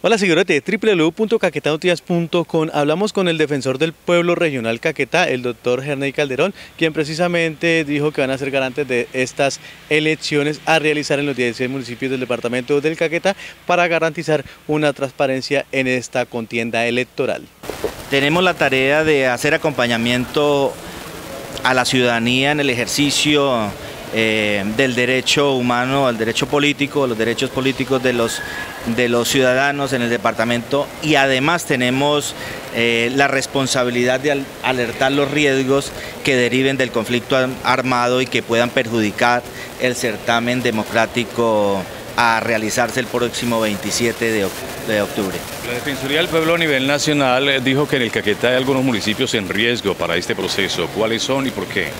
Hola seguidores de www.caquetanoticias.com. Hablamos con el defensor del pueblo regional Caquetá, el doctor Herney Calderón, quien precisamente dijo que van a ser garantes de estas elecciones a realizar en los 16 municipios del departamento del Caquetá para garantizar una transparencia en esta contienda electoral. Tenemos la tarea de hacer acompañamiento a la ciudadanía en el ejercicio eh, del derecho humano, al derecho político, los derechos políticos de los, de los ciudadanos en el departamento y además tenemos eh, la responsabilidad de alertar los riesgos que deriven del conflicto armado y que puedan perjudicar el certamen democrático a realizarse el próximo 27 de, octubre. La Defensoría del Pueblo a nivel nacional eh, dijo que en el Caquetá hay algunos municipios en riesgo para este proceso. ¿Cuáles son y por qué?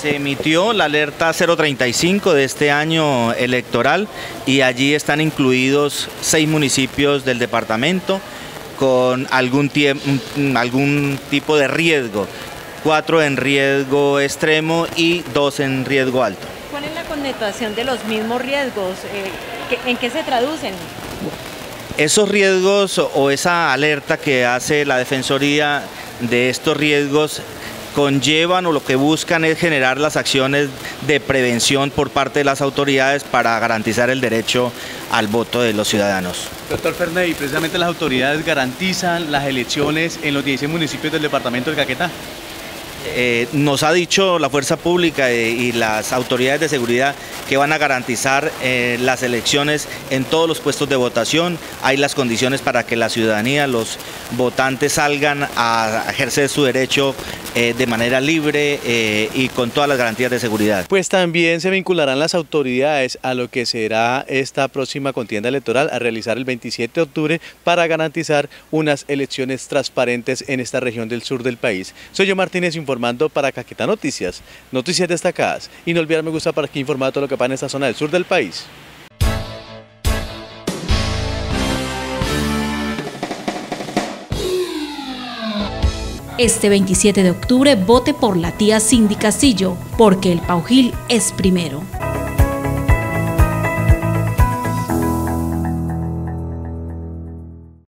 Se emitió la alerta 035 de este año electoral y allí están incluidos seis municipios del departamento con algún, algún tipo de riesgo, cuatro en riesgo extremo y dos en riesgo alto. ¿Cuál es la connotación de los mismos riesgos? Eh, ¿En qué se traducen? Esos riesgos o esa alerta que hace la Defensoría de estos riesgos conllevan o lo que buscan es generar las acciones de prevención por parte de las autoridades para garantizar el derecho al voto de los ciudadanos. Doctor Ferney, precisamente las autoridades garantizan las elecciones en los 16 municipios del departamento de Caquetá. Eh, nos ha dicho la fuerza pública eh, y las autoridades de seguridad que van a garantizar eh, las elecciones en todos los puestos de votación. Hay las condiciones para que la ciudadanía, los votantes salgan a ejercer su derecho de manera libre y con todas las garantías de seguridad. Pues también se vincularán las autoridades a lo que será esta próxima contienda electoral a realizar el 27 de octubre para garantizar unas elecciones transparentes en esta región del sur del país. Soy yo Martínez, informando para Caquetá Noticias, noticias destacadas. Y no olvidar me gusta para que informar todo lo que pasa en esta zona del sur del país. Este 27 de octubre vote por la tía Cindy Castillo, porque el Paujil es primero.